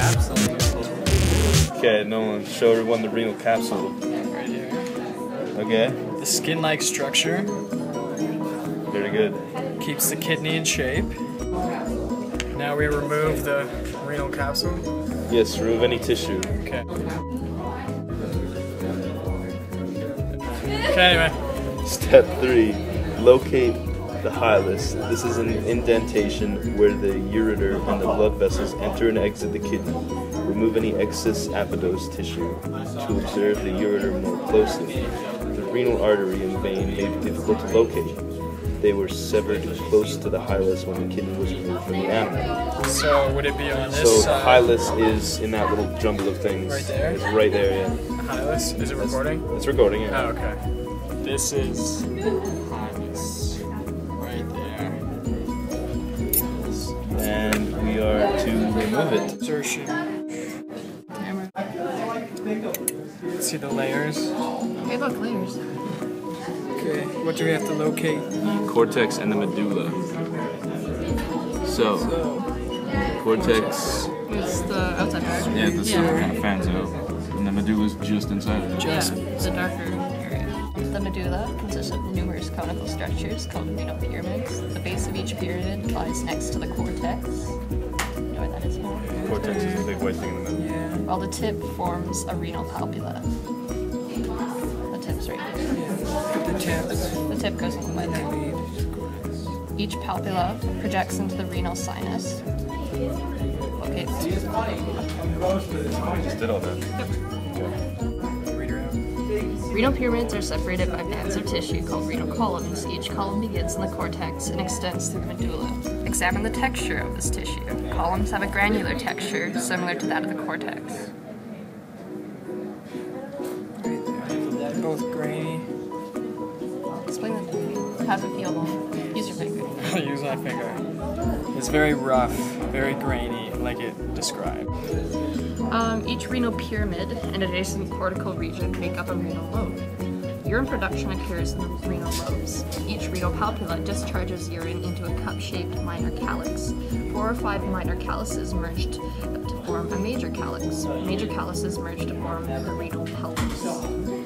capsule. Okay, Nolan, show everyone the renal capsule. Right here. Okay, The skin-like structure very good. keeps the kidney in shape. Now we remove the renal capsule. Yes, remove any tissue. Okay. Okay, anyway. Step three, locate the hilus. This is an indentation where the ureter and the blood vessels enter and exit the kidney. Remove any excess adipose tissue to observe the ureter more closely. The renal artery and vein may be difficult to locate. They were severed close to the hilus when the kidney was removed from the animal. So would it be on this So the side? hilus is in that little jumble of things. Right there? It's right there, yeah. Hilus? Is it recording? It's recording, yeah. Oh, okay. This is Hilus. Remove it. Insertion. See the layers. Hey, look, layers. Okay, what do we have to locate? The cortex and the medulla. So, cortex, It's the outside part. yeah, the yeah. kind of fans out, and the medulla is just inside of it. Yeah, the darker area. The medulla consists of numerous conical structures called renal pyramids. The base of each pyramid lies next to the cortex. You know what that is? yeah? Cortex is the big white thing in the middle. Yeah. While the tip forms a renal palpula. The tip's right here. The tips. The tip goes in by there. Each palpula projects into the renal sinus. Okay. Just did all that. Renal pyramids are separated by bands of tissue called renal columns. Each column begins in the cortex and extends through the medulla. Examine the texture of this tissue. Columns have a granular texture similar to that of the cortex. Both grainy. Explain that to me. How's it feel? Use your finger. Use my finger. It's very rough, very grainy, like it described. Um, each renal pyramid and adjacent cortical region make up a renal lobe. Urine production occurs in the renal lobes. Each renal palpula discharges urine into a cup-shaped minor calyx. Four or five minor calyces merge to form a major calyx. Major calyces merge to form the renal pelvis.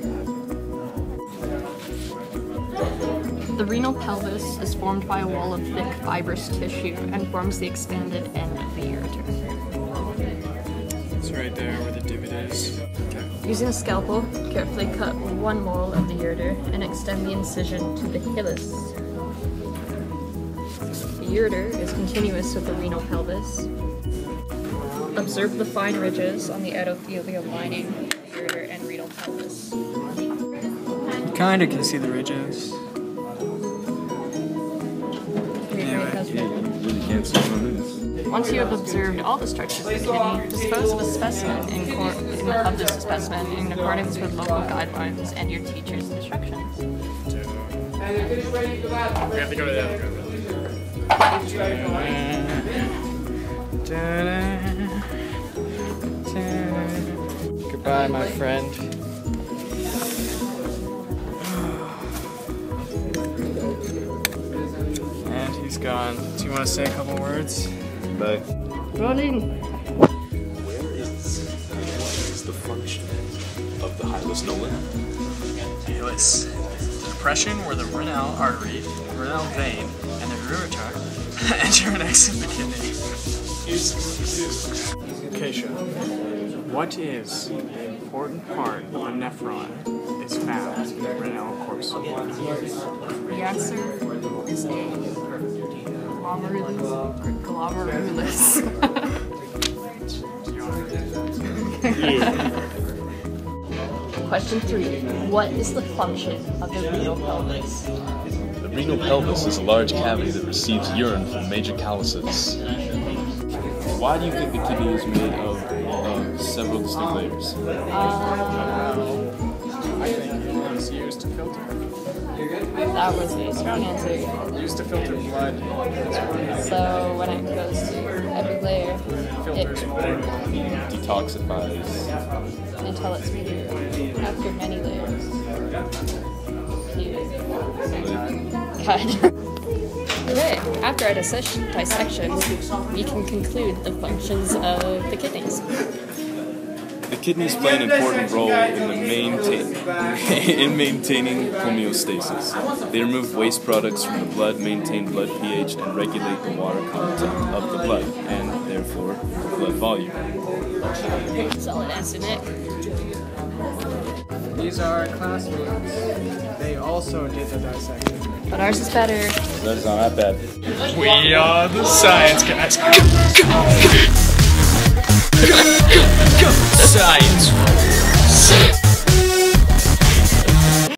The renal pelvis is formed by a wall of thick fibrous tissue and forms the expanded end of the ureter. It's right there where the divot is. Using a scalpel, carefully cut one mole of the ureter and extend the incision to the hilus. The ureter is continuous with the renal pelvis. Observe the fine ridges on the endothelial lining of the ureter and renal pelvis. You kinda can see the ridges. Once you have observed all the structures of the kidney, dispose of a specimen in in- of this specimen in accordance with local guidelines and your teacher's instructions. We have to go to the other. Goodbye, my friend. And he's gone. Do you want to say a couple words? Bye. Rolling. Where is what is the function of the hilus nolan? Hilus. The depression where the renal artery, renal vein, and the ureter enter and exit the kidney. Caisha, what is the important part of a nephron is found in the renal corpuscle? The answer is A. Glomerulus. Glomerulus. Question three. What is the function of the renal pelvis? The renal pelvis is a large cavity that receives urine from major calyces. Why do you think the kidney is made of, of several distinct layers? I That was a strong answer. Used to filter blood. So when it goes to every layer, it. Detoxifies. until it's removed after many layers. Cut. Okay, after our dissection, dissection, we can conclude the functions of the kidneys. Kidneys play an important role in the maintain in maintaining homeostasis. They remove waste products from the blood, maintain blood pH, and regulate the water content of the blood, and therefore blood volume. Solid S in it. These are our classmates. They also did the dissection. But ours is better. That's not that bad. We are the science guys. Science.